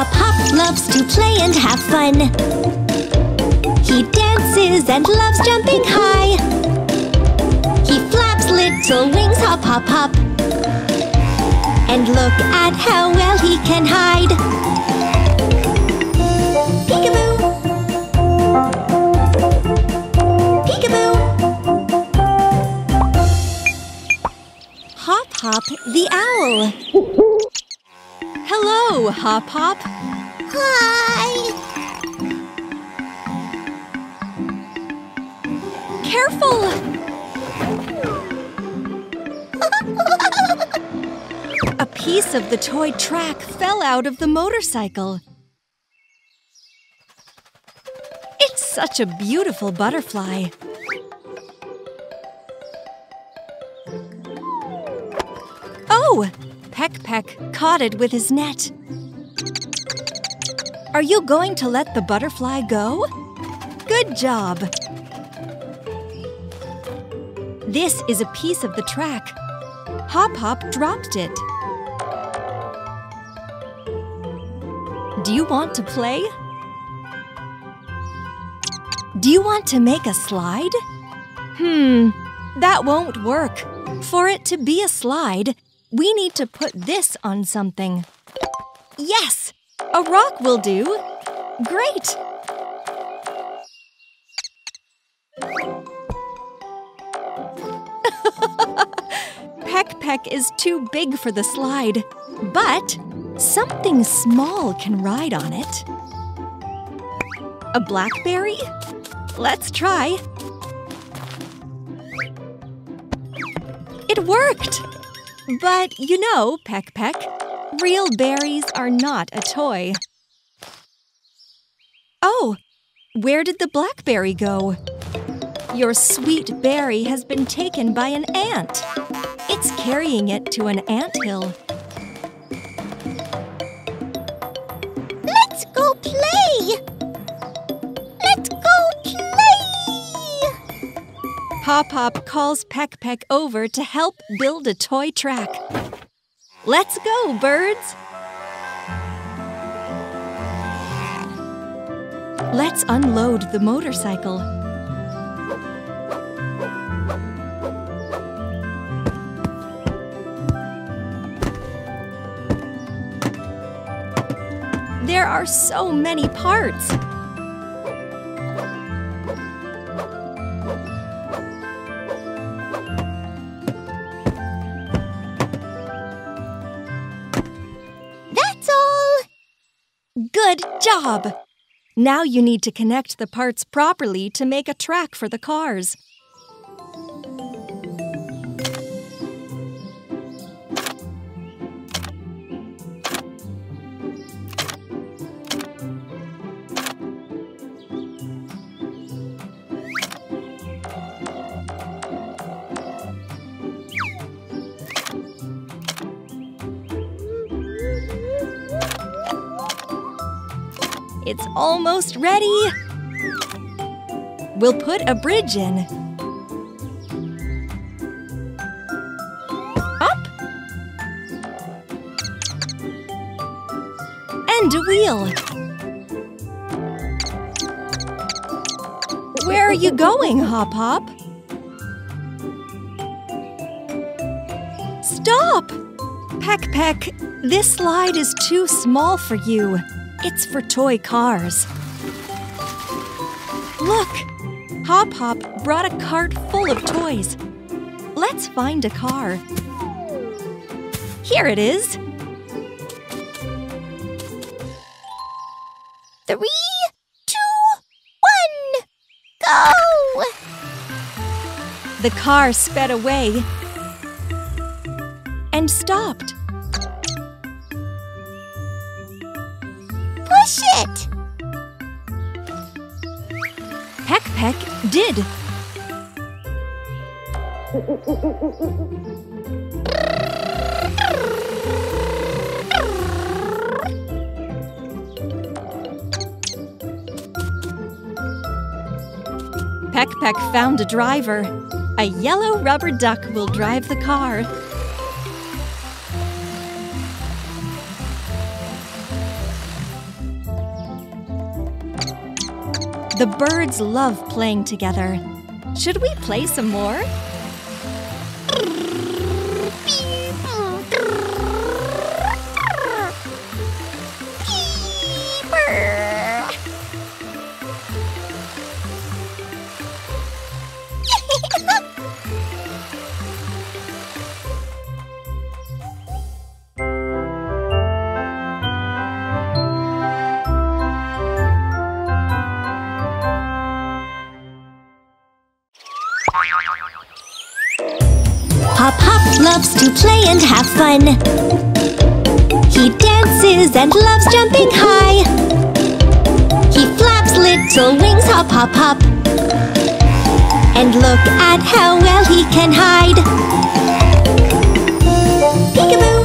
Hop Hop loves to play and have fun. He dances and loves jumping high. He flaps little wings, hop, hop, hop. And look at how well he can hide. Peekaboo! Peekaboo! Hop Hop the owl. Hello, Hop Hop. Hi! Careful! A piece of the toy track fell out of the motorcycle. It's such a beautiful butterfly. Oh! Peck Peck caught it with his net. Are you going to let the butterfly go? Good job! This is a piece of the track. Hop Hop dropped it. Do you want to play? Do you want to make a slide? Hmm, that won't work. For it to be a slide, we need to put this on something. Yes! A rock will do. Great! Peck Peck is too big for the slide, but something small can ride on it. A blackberry? Let's try. It worked! But you know, Peck Peck, real berries are not a toy. Oh, where did the blackberry go? Your sweet berry has been taken by an ant. It's carrying it to an anthill. Let's go play! Let's go play! Hop Hop calls Peck Peck over to help build a toy track. Let's go, birds! Let's unload the motorcycle. There are so many parts. Job! Now you need to connect the parts properly to make a track for the cars. It's almost ready. We'll put a bridge in. Up. And a wheel. Where are you going, Hop Hop? Stop! Peck Peck, this slide is too small for you. It's for toy cars. Look! Hop Hop brought a cart full of toys. Let's find a car. Here it is. Three, two, one, go! The car sped away and stopped. Did. Peck Peck found a driver. A yellow rubber duck will drive the car. The birds love playing together. Should we play some more? And have fun. He dances and loves jumping high. He flaps little wings, hop, hop, hop. And look at how well he can hide. Peekaboo!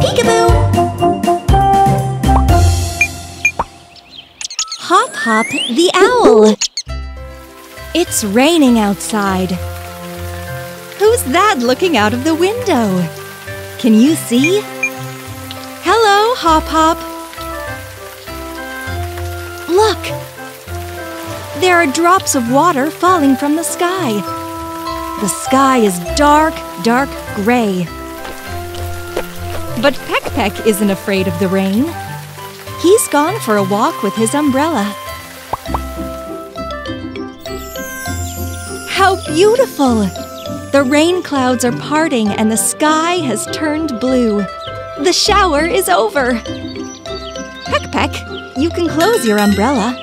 Peekaboo! Hop Hop the owl. It's raining outside. Who's that looking out of the window? Can you see? Hello, Hop Hop. Look! There are drops of water falling from the sky. The sky is dark, dark gray. But Peck Peck isn't afraid of the rain. He's gone for a walk with his umbrella. How beautiful! The rain clouds are parting and the sky has turned blue. The shower is over. Peck Peck, you can close your umbrella.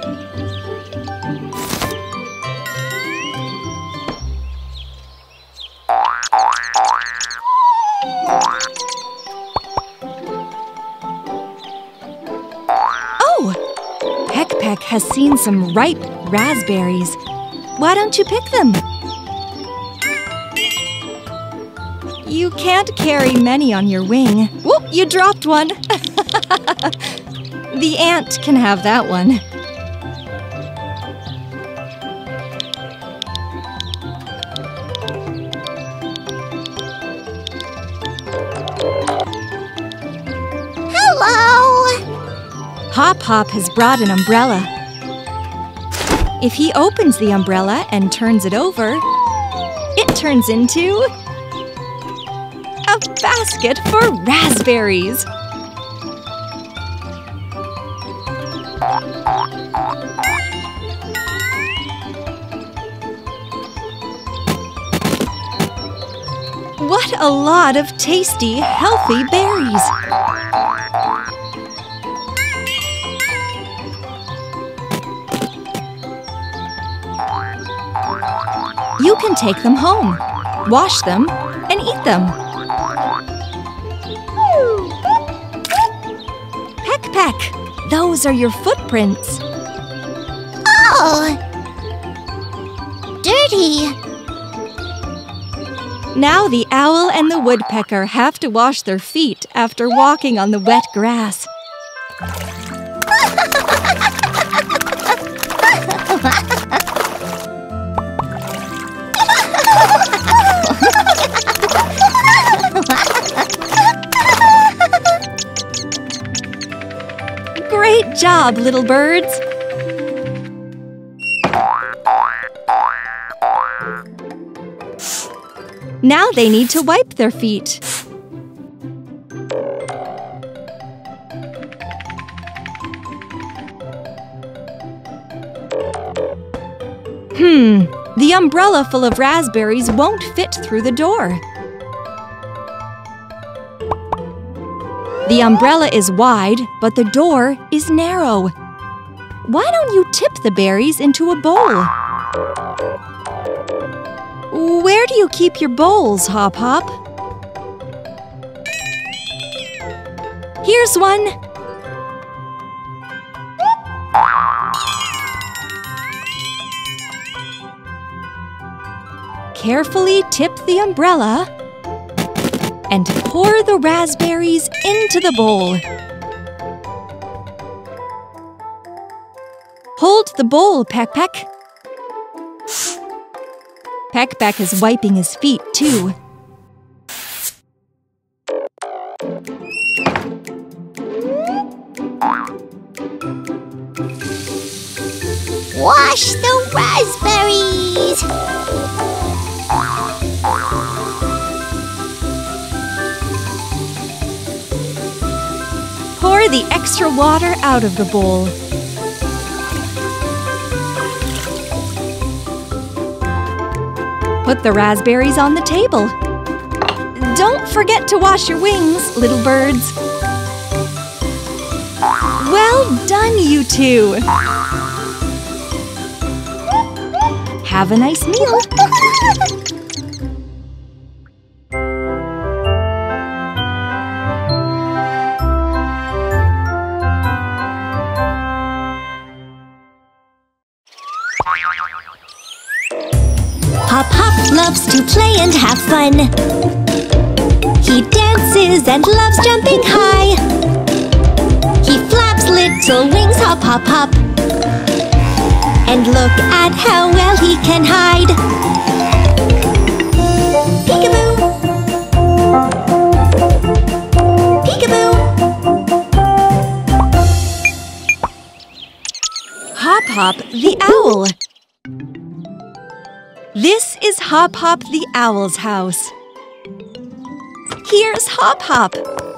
Oh! Peck Peck has seen some ripe raspberries. Why don't you pick them? You can't carry many on your wing. Whoop, you dropped one. the ant can have that one. Hello! Hop Hop has brought an umbrella. If he opens the umbrella and turns it over, it turns into for raspberries. What a lot of tasty, healthy berries! You can take them home, wash them, and eat them. Peck those are your footprints. Oh! Dirty! Now the owl and the woodpecker have to wash their feet after walking on the wet grass. Great job, little birds! Now they need to wipe their feet. Hmm, the umbrella full of raspberries won't fit through the door. The umbrella is wide, but the door is narrow. Why don't you tip the berries into a bowl? Where do you keep your bowls, Hop Hop? Here's one. Carefully tip the umbrella and pour the raspberries into the bowl. Hold the bowl, Peck Peck. Peck Peck is wiping his feet, too. Wash the raspberries! The extra water out of the bowl. Put the raspberries on the table. Don't forget to wash your wings, little birds. Well done, you two! Have a nice meal. And have fun. He dances and loves jumping high. He flaps little wings, hop, hop, hop. And look at how well he can hide. Peekaboo! Peekaboo! Hop Hop the Owl. This is Hop Hop the Owl's house. Here's Hop Hop.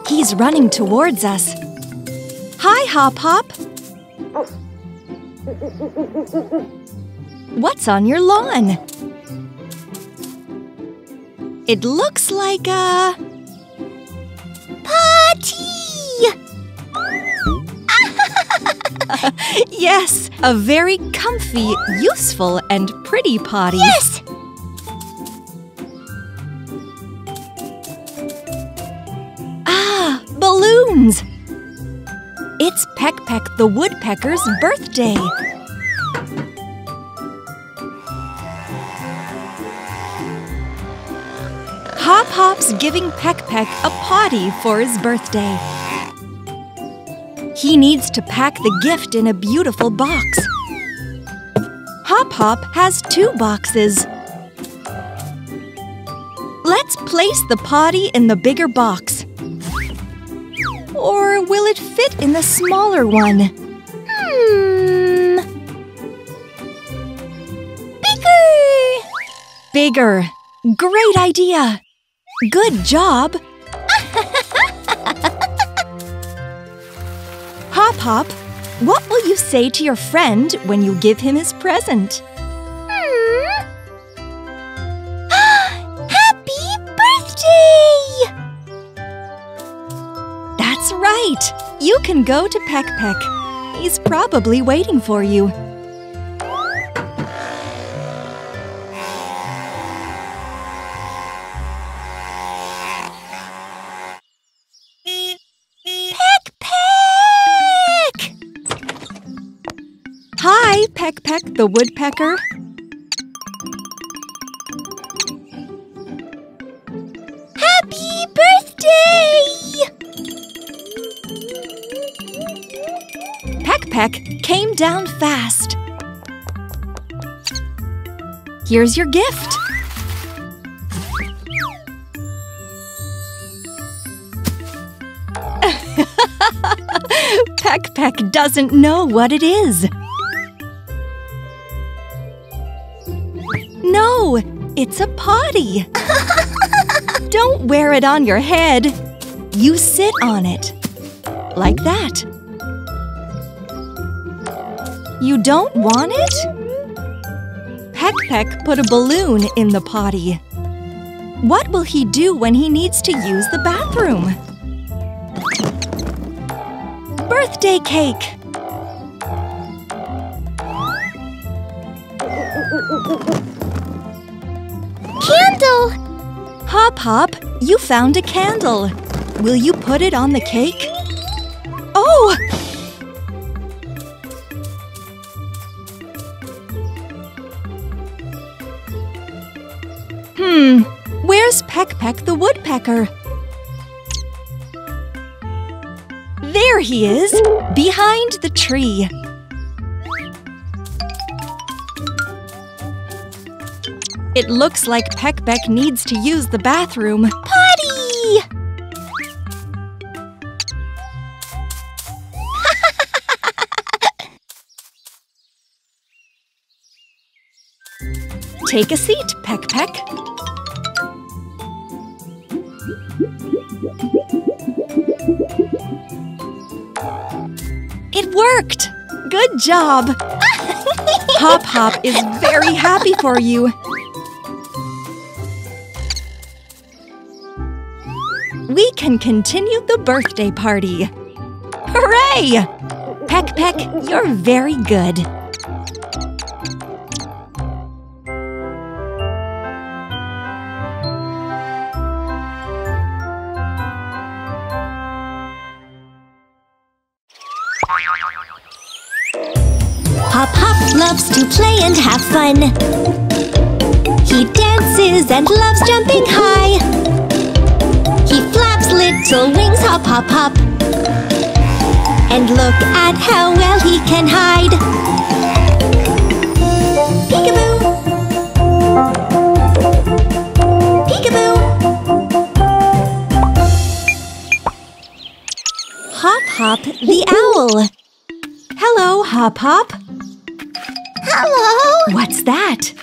He's running towards us. Hi, Hop Hop. What's on your lawn? It looks like a Party! yes, a very comfy, useful, and pretty potty. Yes! Ah, balloons! It's Peck Peck the Woodpecker's birthday. Hop Hop's giving Peck Peck a potty for his birthday. He needs to pack the gift in a beautiful box. Hop Hop has two boxes. Let's place the potty in the bigger box. Or will it fit in the smaller one? Hmm. Bigger! Bigger. Great idea. Good job. Hop, what will you say to your friend when you give him his present? Hmm. Happy birthday! That's right. You can go to Peck Peck. He's probably waiting for you. The Woodpecker. Happy birthday! Peck Peck came down fast. Here's your gift. Peck Peck doesn't know what it is. It's a potty. Don't wear it on your head. You sit on it. Like that. You don't want it? Peck Peck put a balloon in the potty. What will he do when he needs to use the bathroom? Birthday cake! Hop, you found a candle. Will you put it on the cake? Oh! Hmm, where's Peck Peck the woodpecker? There he is, behind the tree. It looks like Peck Peck needs to use the bathroom. Potty! Take a seat, Peck Peck. It worked! Good job! Hop Hop is very happy for you. We can continue the birthday party. Hooray! Peck Peck, you're very good. Hop Hop loves to play and have fun. He dances and loves jumping high. Little wings, hop, hop, hop. And look at how well he can hide. Peekaboo! Peekaboo! Hop Hop the owl. Hello, Hop Hop. Hello! What's that?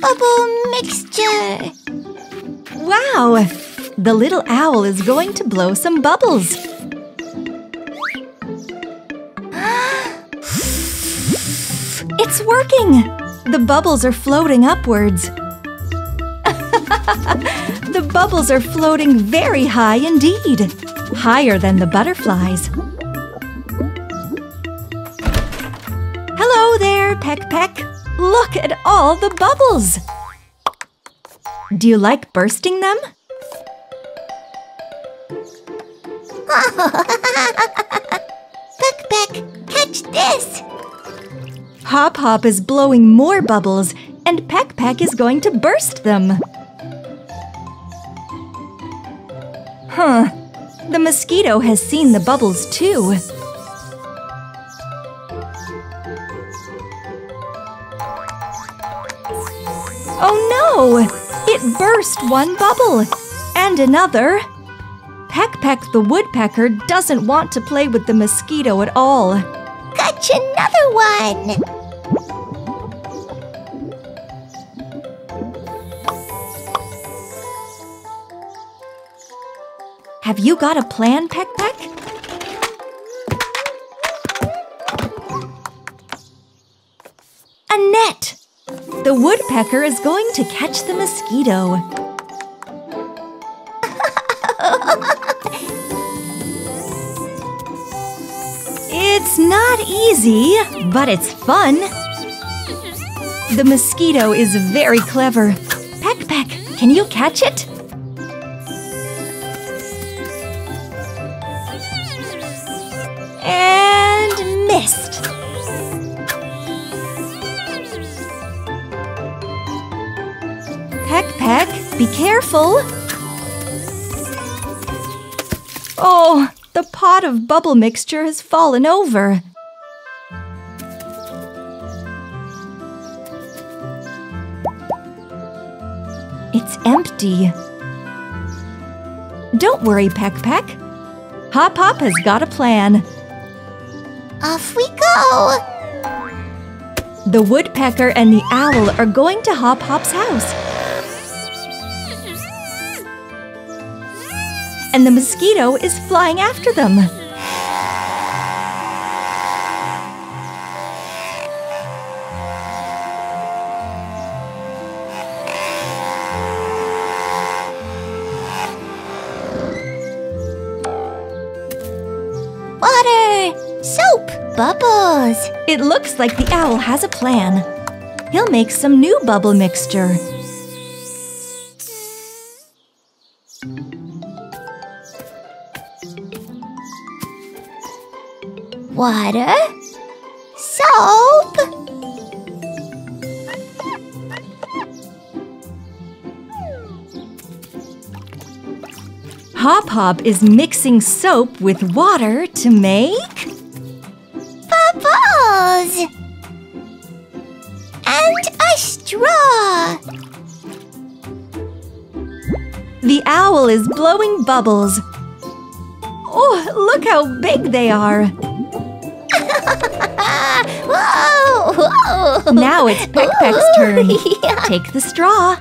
Bubble mixture! Wow! The little owl is going to blow some bubbles. It's working! The bubbles are floating upwards. the bubbles are floating very high indeed. Higher than the butterflies. Hello there, Peck Peck. Look at all the bubbles. Do you like bursting them? Peck Peck, catch this! Hop Hop is blowing more bubbles, and Peck Peck is going to burst them. Huh. The mosquito has seen the bubbles too. Oh no! It burst one bubble! And another! Peck Peck the woodpecker doesn't want to play with the mosquito at all. Catch another one! Have you got a plan, Peck Peck? A net! The woodpecker is going to catch the mosquito. Easy, but it's fun. The mosquito is very clever. Peck Peck, can you catch it? and missed. Peck Peck, be careful. Oh, the pot of bubble mixture has fallen over. It's empty. Don't worry, Peck Peck. Hop Hop has got a plan. Off we go! The woodpecker and the owl are going to Hop Hop's house. And the mosquito is flying after them. It looks like the owl has a plan. He'll make some new bubble mixture. Water? Soap? Hop Hop is mixing soap with water to make. Owl is blowing bubbles. Oh, look how big they are. Whoa! Whoa! Now it's Peck Peck's turn. Yeah. Take the straw.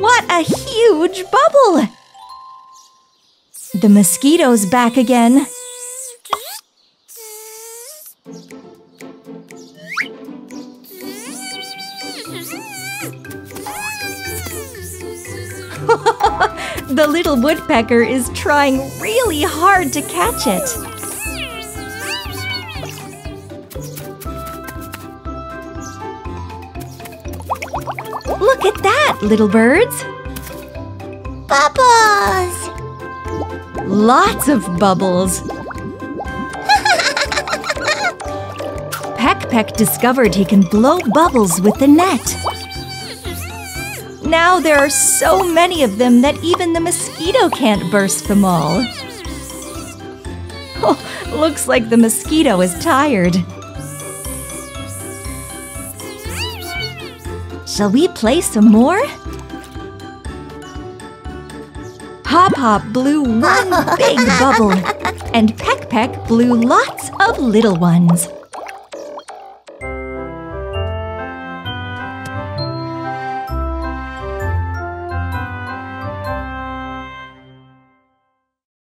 What a huge bubble! The mosquito's back again. The little woodpecker is trying really hard to catch it. Look at that, little birds. Bubbles! Lots of bubbles. Peck Peck discovered he can blow bubbles with the net. Now there are so many of them that even the mosquito can't burst them all. Oh, looks like the mosquito is tired. Shall we play some more? Hop Hop blew one big bubble, and Peck Peck blew lots of little ones.